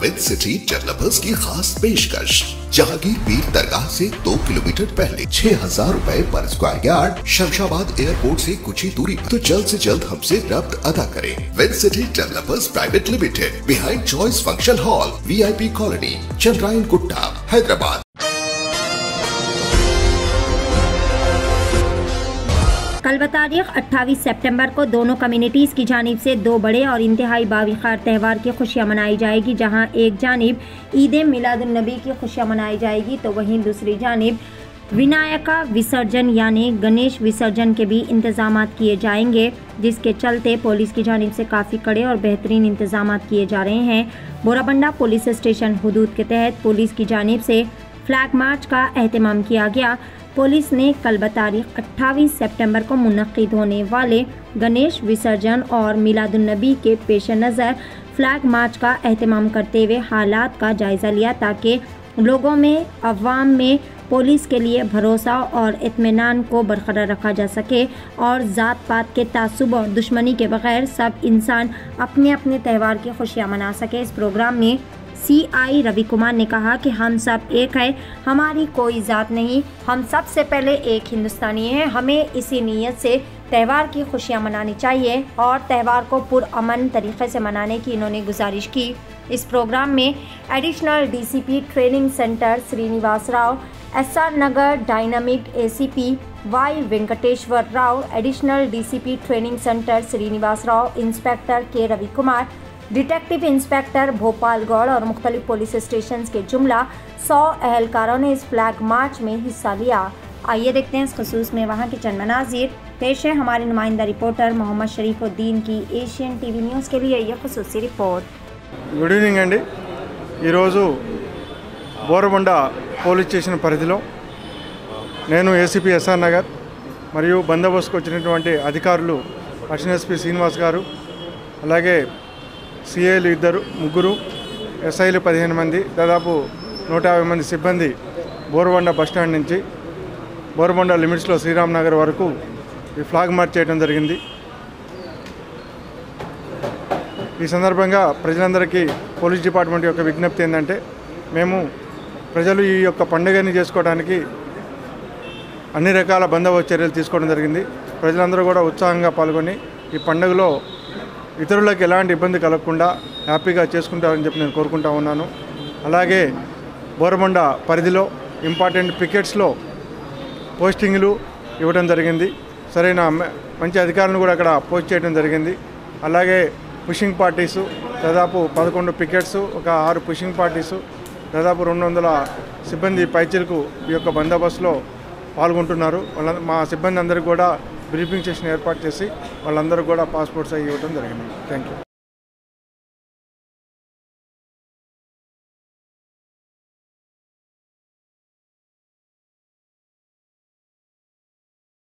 With city developers की खास पेशकश। जहांगीर पीर दरगाह से दो किलोमीटर पहले छह हज़ार रूपए पर स्क्वायर यार्ड शमशाबाद एयरपोर्ट से कुछ ही दूरी तो जल्द से जल्द हमसे रब्त अदा करें। With city developers private limited behind choice function hall VIP colony Chandrayangutta Hyderabad. तारीख 28 सितंबर को दोनों कम्युनिटीज़ की जानब से दो बड़े और इंतहाई बाविखार त्यौहार की खुशियाँ मनाई जाएगी, जहाँ एक जानब ईद मिलादुलनबी की खुशियाँ मनाई जाएगी तो वहीं दूसरी जानब विनायका विसर्जन यानी गणेश विसर्जन के भी इंतज़ाम किए जाएँगे, जिसके चलते पुलिस की जानब से काफ़ी कड़े और बेहतरीन इंतज़ाम किए जा रहे हैं। बोराबंडा पुलिस स्टेशन हदूद के तहत पुलिस की जानब से फ्लैग मार्च का अहतमाम किया गया। पुलिस ने कल तारीख 28 सितंबर को मुनद होने वाले गणेश विसर्जन और मिलादुलनबी के पेश नज़र फ्लैग मार्च का अहतमाम करते हुए हालात का जायज़ा लिया ताकि लोगों में, अवाम में पुलिस के लिए भरोसा और इतमान को बरकरार रखा जा सके और ज़ात पात के तासुब और दुश्मनी के बगैर सब इंसान अपने अपने त्यौहार की खुशियाँ मना सके। इस प्रोग्राम में सी आई रवि कुमार ने कहा कि हम सब एक है, हमारी कोई ज़ात नहीं। हम सबसे पहले एक हिंदुस्तानी हैं, हमें इसी नीयत से त्यौहार की खुशियाँ मनानी चाहिए और त्यौहार को पुरअमन तरीक़े से मनाने की इन्होंने गुजारिश की। इस प्रोग्राम में additional DCP training centre Srinivas Rao S R Nagar dynamic ACP Y Venkateshwar Rao, additional DCP training centre Srinivas Rao, inspector K Ravi Kumar detective inspector Bhopal Gaur और मुख्तलिफ पुलिस स्टेशन के जुमला सौ अहलकारों ने इस फ्लैग मार्च में हिस्सा लिया आइए देखते हैं इस खसूस में वहाँ के चंद मनाजिर पेश है हमारे नुमाइंदा रिपोर्टर मोहम्मद शरीफुद्दीन की एशियन टीवी न्यूज़ के लिए यह खसूसी रिपोर्ट గుడ్ ఈవినింగ్ అండి ఈరోజు బోరబండ పోలీస్ స్టేషన్ పరిధిలో నేను ఏసీపీ ఎస్ఆర్ నగర్ మరియు బందోబస్తుకు వచ్చినటువంటి అధికారులు అడిషనల్ ఎస్పీ శ్రీనివాస్ గారు అలాగే సిఐలు ఇద్దరు ముగ్గురు ఎస్ఐలు పదిహేను మంది దాదాపు నూట యాభై మంది సిబ్బంది బోరబండ బస్టాండ్ నుంచి బోరబండ లిమిట్స్లో శ్రీరామ్ నగర్ వరకు ఈ ఫ్లాగ్ మార్చ్ చేయడం జరిగింది. ఈ సందర్భంగా ప్రజలందరికీ పోలీస్ డిపార్ట్మెంట్ యొక్క విజ్ఞప్తి ఏంటంటే మేము ప్రజలు ఈ యొక్క పండుగని చేసుకోవడానికి అన్ని రకాల బందోబస్తు చర్యలు తీసుకోవడం జరిగింది. ప్రజలందరూ కూడా ఉత్సాహంగా పాల్గొని ఈ పండుగలో ఇతరులకు ఎలాంటి ఇబ్బంది కలగకుండా హ్యాపీగా చేసుకుంటారని చెప్పి నేను కోరుకుంటా ఉన్నాను. అలాగే బోరబండ పరిధిలో ఇంపార్టెంట్ పికెట్స్లో పోస్టింగ్లు ఇవ్వడం జరిగింది. సరైన మంచి అధికారులను కూడా అక్కడ పోస్ట్ చేయడం జరిగింది. అలాగే పుషింగ్ పార్టీసు దాదాపు పదకొండు పికెట్స్ ఒక ఆరు పుషింగ్ పార్టీసు దాదాపు రెండు వందల సిబ్బంది పైచీలకు ఈ యొక్క బందోబస్తులో పాల్గొంటున్నారు. వాళ్ళ మా సిబ్బంది అందరికీ కూడా బ్రీఫింగ్ సెషన్ ఏర్పాటు చేసి వాళ్ళందరూ కూడా పాస్పోర్ట్స్ అవి ఇవ్వడం జరిగింది. Thank you